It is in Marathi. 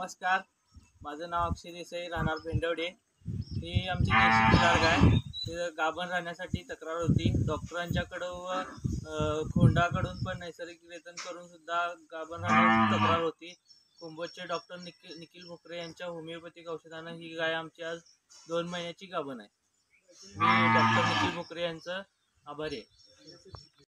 नमस्कार. माझं नाव अक्षय देसाई राहणार भेंडवडे. ही आमची देशी आहे तिथं गाभण राहण्यासाठी तक्रार होती. डॉक्टरांच्याकडं व खोंडाकडून पण नैसर्गिक वेतन करून सुद्धा गाभण राहण्याची तक्रार होती. कुंभोजचे डॉक्टर निखिल निखिल भोकरे यांच्या होमिओपॅथिक औषधानं ही गाय आमची आज दोन महिन्याची गाभण आहे. मी डॉक्टर निखिल भोकरे यांचं आभारी आहे.